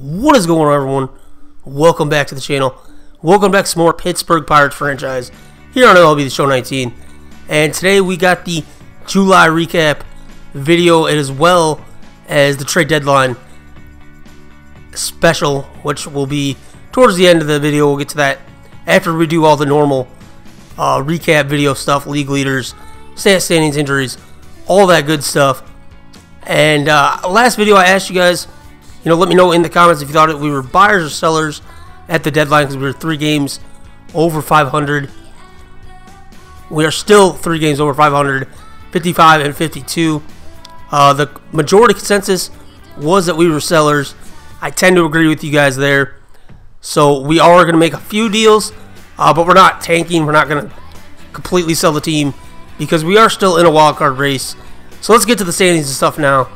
What is going on, everyone? Welcome back to the channel. Welcome back to some more Pittsburgh Pirates franchise here on MLB The Show 19. And today we got the July recap video as well as the trade deadline special, which will be towards the end of the video. We'll get to that after we do all the normal uh, recap video stuff, league leaders, stat standings, injuries, all that good stuff. And uh, last video I asked you guys you know, let me know in the comments if you thought we were buyers or sellers at the deadline because we were three games over 500. We are still three games over 500, 55 and 52. Uh, the majority consensus was that we were sellers. I tend to agree with you guys there. So we are going to make a few deals, uh, but we're not tanking. We're not going to completely sell the team because we are still in a wild card race. So let's get to the standings and stuff now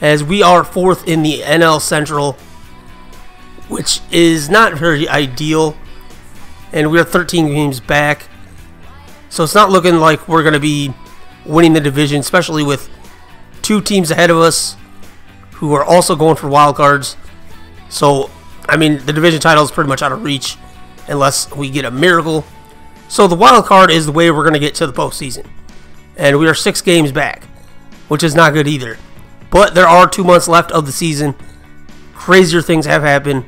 as we are fourth in the NL Central, which is not very ideal. And we're 13 games back. So it's not looking like we're going to be winning the division, especially with two teams ahead of us who are also going for wild cards. So, I mean, the division title is pretty much out of reach unless we get a miracle. So the wild card is the way we're going to get to the postseason. And we are six games back, which is not good either. But there are two months left of the season. Crazier things have happened.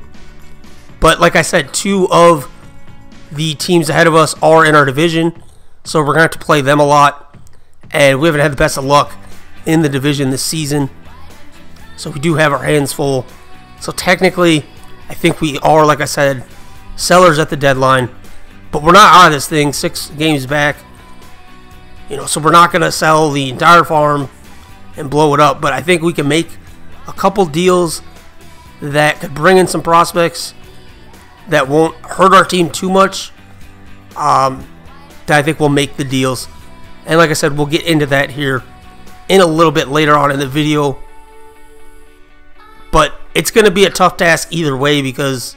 But like I said, two of the teams ahead of us are in our division. So we're going to have to play them a lot. And we haven't had the best of luck in the division this season. So we do have our hands full. So technically, I think we are, like I said, sellers at the deadline. But we're not out of this thing six games back. You know, so we're not going to sell the entire farm and blow it up. But I think we can make a couple deals that could bring in some prospects that won't hurt our team too much. Um, that I think will make the deals. And like I said, we'll get into that here in a little bit later on in the video. But it's going to be a tough task either way because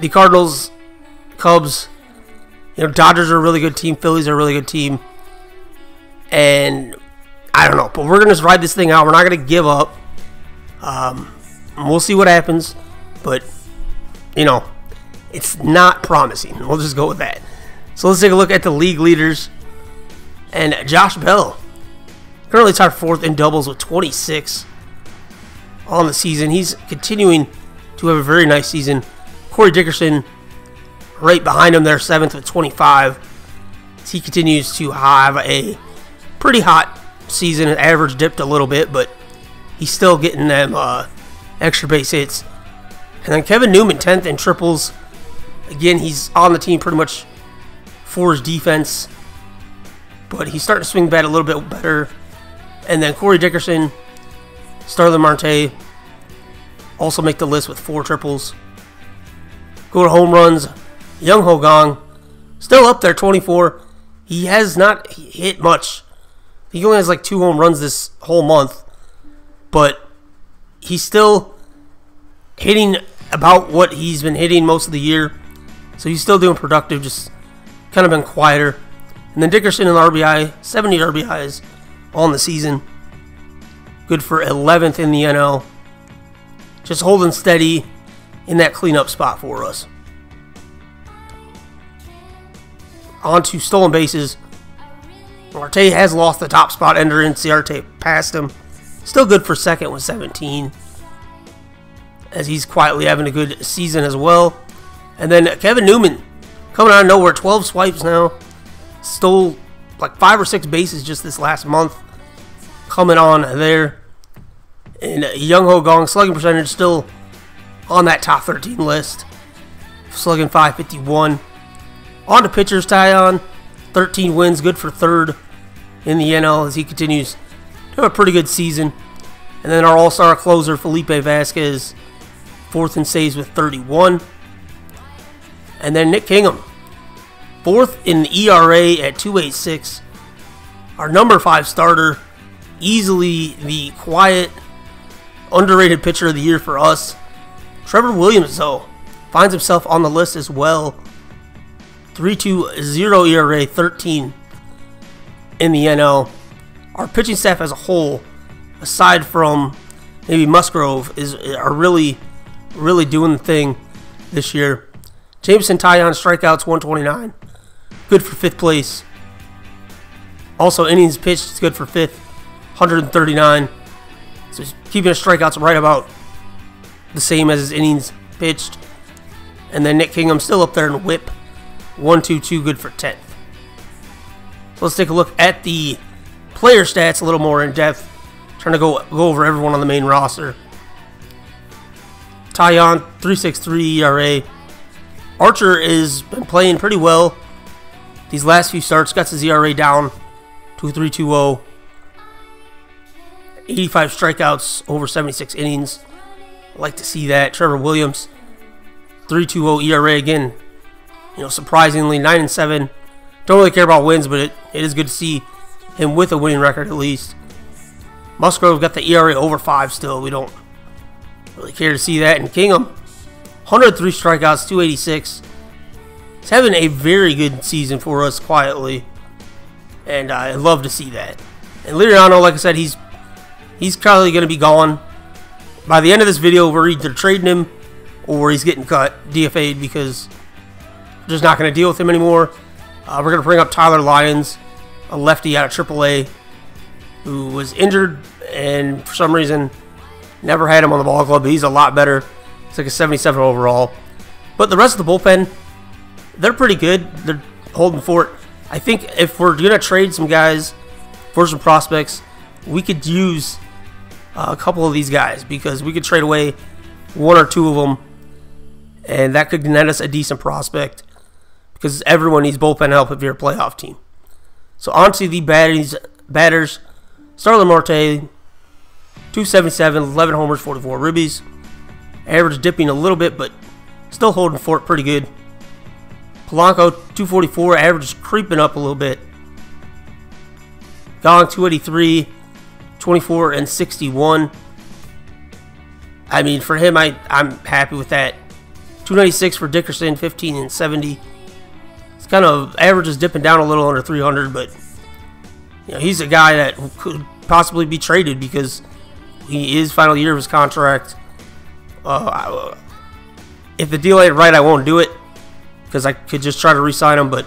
the Cardinals, Cubs, you know, Dodgers are a really good team, Phillies are a really good team. And I don't know, but we're gonna just ride this thing out. We're not gonna give up. Um, we'll see what happens, but you know, it's not promising. We'll just go with that. So let's take a look at the league leaders. And Josh Bell, currently tied fourth in doubles with 26 on the season. He's continuing to have a very nice season. Corey Dickerson, right behind him there, seventh with 25. He continues to have a pretty hot season. Average dipped a little bit, but he's still getting them uh, extra base hits. And then Kevin Newman, 10th in triples. Again, he's on the team pretty much for his defense, but he's starting to swing bat a little bit better. And then Corey Dickerson, Starling Marte, also make the list with four triples. Go to home runs. Young Ho Kang, still up there, 24. He has not hit much he only has like two home runs this whole month, but he's still hitting about what he's been hitting most of the year. So he's still doing productive, just kind of been quieter. And then Dickerson in the RBI, 70 RBIs on the season. Good for 11th in the NL. Just holding steady in that cleanup spot for us. On to stolen bases. Marte has lost the top spot. Ender Inciarte passed him. Still good for second with 17. As he's quietly having a good season as well. And then Kevin Newman coming out of nowhere. 12 swipes now. Stole like five or six bases just this last month. Coming on there. And Young Ho Kang slugging percentage still on that top 13 list. Slugging 551. On to pitchers, Taillon. 13 wins, good for third in the NL as he continues to have a pretty good season. And then our all-star closer, Felipe Vasquez, fourth in saves with 31. And then Nick Kingham, fourth in ERA at 286. Our number five starter, easily the quiet, underrated pitcher of the year for us. Trevor Williams, though, finds himself on the list as well. 3.20 ERA, 13 in the NL. Our pitching staff as a whole, aside from maybe Musgrove is are really, really doing the thing this year. Jameson Taillon strikeouts 129, good for fifth place. Also innings pitched is good for fifth, 139. So he's keeping his strikeouts right about the same as his innings pitched. And then Nick Kingham still up there in whip, 122 good for 10th. Let's take a look at the player stats a little more in depth. Trying to go go over everyone on the main roster. Taillon, 363 ERA. Archer is been playing pretty well. These last few starts got his ERA down to 3.20. 85 strikeouts over 76 innings. I like to see that. Trevor Williams, 3.20 ERA again. You know, surprisingly 9 and 7. Don't really care about wins, but it, it is good to see him with a winning record at least. Musgrove got the ERA over 5 still. We don't really care to see that. And Kingham, 103 strikeouts, 286. He's having a very good season for us quietly. And I love to see that. And Liriano, like I said, he's he's probably going to be gone. By the end of this video, we're either trading him or he's getting cut, DFA'd, because we're just not going to deal with him anymore. Uh, we're going to bring up Tyler Lyons, a lefty out of AAA, who was injured and for some reason never had him on the ball club. He's a lot better. It's like a 77 overall. But the rest of the bullpen, they're pretty good. They're holding fort. I think if we're going to trade some guys for some prospects, we could use uh, a couple of these guys because we could trade away one or two of them, and that could net us a decent prospect because everyone needs bullpen help if you're a playoff team. So on to the batters. batters. Starling Marte, 277, 11 homers, 44 ribbies. Average dipping a little bit, but still holding fort pretty good. Polanco, 244, average creeping up a little bit. Kang, 283, 24 and 61. I mean, for him, I, I'm happy with that. 296 for Dickerson, 15 and 70. Kind of average is dipping down a little under 300, but you know, he's a guy that could possibly be traded because he is final year of his contract. Uh, if the deal ain't right, I won't do it because I could just try to re-sign him. But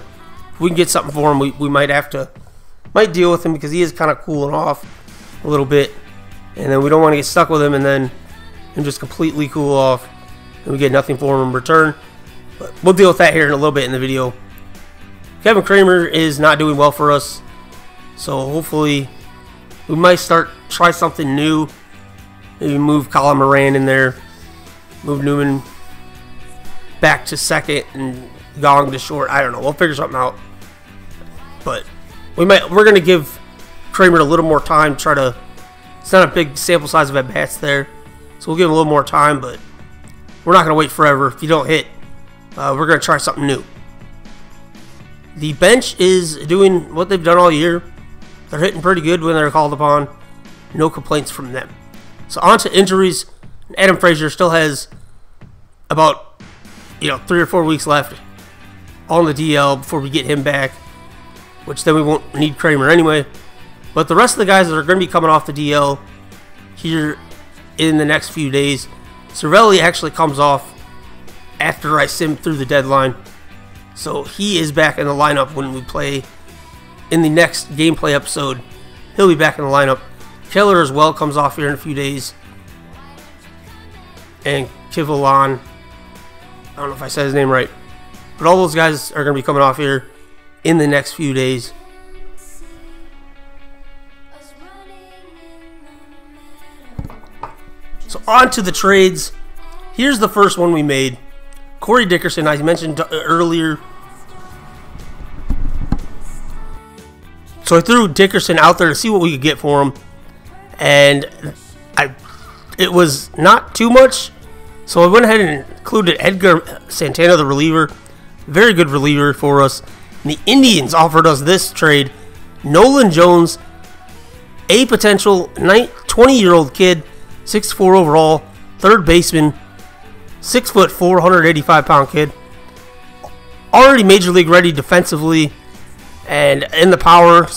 if we can get something for him, we, we might have to might deal with him because he is kind of cooling off a little bit, and then we don't want to get stuck with him and then him just completely cool off and we get nothing for him in return. But we'll deal with that here in a little bit in the video. Kevin Kramer is not doing well for us, so hopefully we might start try something new. Maybe move Colin Moran in there, move Newman back to second and Kang to short. I don't know. We'll figure something out. But we might we're gonna give Kramer a little more time. Try to. It's not a big sample size of at bats there, so we'll give him a little more time. But we're not gonna wait forever. If you don't hit, uh, we're gonna try something new. The bench is doing what they've done all year. They're hitting pretty good when they're called upon. No complaints from them. So on to injuries. Adam Frazier still has about you know three or four weeks left on the DL before we get him back, which then we won't need Kramer anyway. But the rest of the guys that are going to be coming off the DL here in the next few days, Cervelli actually comes off after I sim through the deadline. So he is back in the lineup when we play in the next gameplay episode. He'll be back in the lineup. Keller as well comes off here in a few days. And Kivilan. I don't know if I said his name right. But all those guys are going to be coming off here in the next few days. So on to the trades. Here's the first one we made. Corey Dickerson, I mentioned uh, earlier. So I threw Dickerson out there to see what we could get for him. And I it was not too much. So I went ahead and included Edgar Santana, the reliever, very good reliever for us. And the Indians offered us this trade: Nolan Jones, a potential 20 year old kid, 6'4 overall, third baseman, six foot four, 185 pound kid, already major league ready defensively, and in the power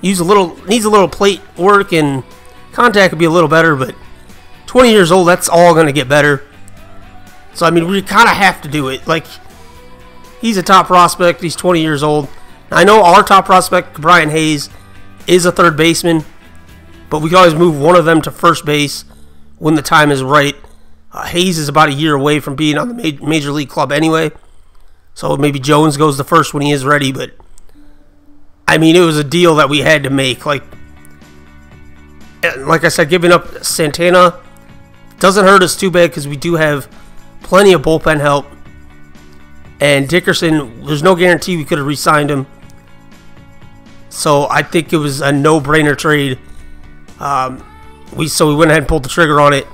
use a little needs a little plate work and contact could be a little better, but 20 years old, that's all going to get better. So, I mean, we kind of have to do it. Like, he's a top prospect. He's 20 years old. I know our top prospect, Brian Hayes, is a third baseman, but we can always move one of them to first base when the time is right. Uh, Hayes is about a year away from being on the major league club anyway, so maybe Jones goes the first when he is ready. But I mean, it was a deal that we had to make. Like, like I said, giving up Santana doesn't hurt us too bad because we do have plenty of bullpen help. And Dickerson, there's no guarantee we could have re-signed him. So I think it was a no-brainer trade. Um, we so we went ahead and pulled the trigger on it.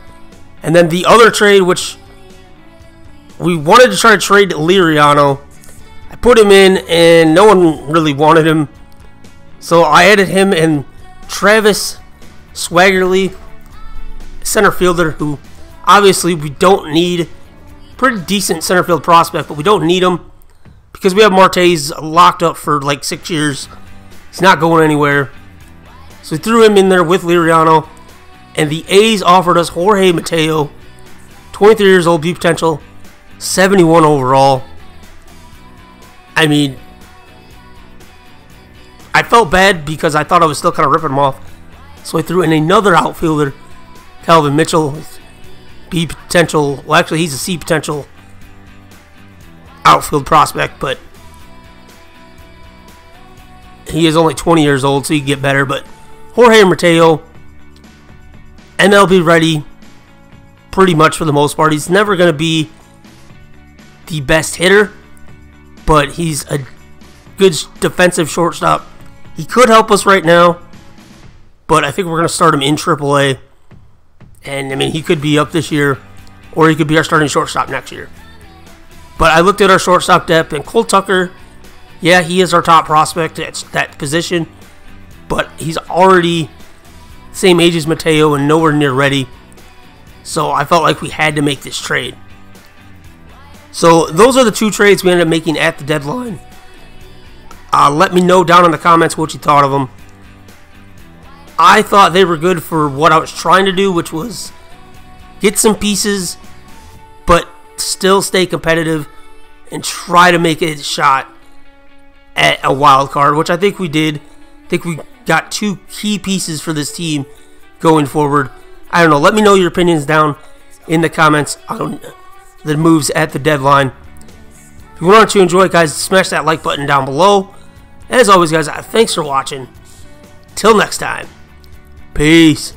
And then the other trade, which we wanted to try to trade Liriano, I put him in, and no one really wanted him. So I added him and Travis Swaggerty, center fielder, who obviously we don't need. Pretty decent center field prospect, but we don't need him because we have Marte's locked up for like six years. He's not going anywhere. So we threw him in there with Liriano. And the A's offered us Jorge Mateo, 23 years old, B potential, 71 overall. I mean, I felt bad because I thought I was still kind of ripping him off. So I threw in another outfielder, Calvin Mitchell, B potential. Well, actually, he's a C potential outfield prospect, but he is only 20 years old, so he can get better. But Jorge Mateo, MLB ready, pretty much for the most part. He's never going to be the best hitter, but he's a good defensive shortstop. He could help us right now, but I think we're going to start him in AAA. And I mean, he could be up this year, or he could be our starting shortstop next year. But I looked at our shortstop depth, and Cole Tucker, yeah, he is our top prospect at that position, but he's already same age as Mateo and nowhere near ready. So I felt like we had to make this trade. So those are the two trades we ended up making at the deadline. Uh, let me know down in the comments what you thought of them. I thought they were good for what I was trying to do, which was get some pieces, but still stay competitive and try to make a shot at a wild card, which I think we did. I think we got two key pieces for this team going forward. I don't know. Let me know your opinions down in the comments on the moves at the deadline. If you want to enjoy, guys, smash that like button down below. As always, guys, thanks for watching. Till next time. Peace.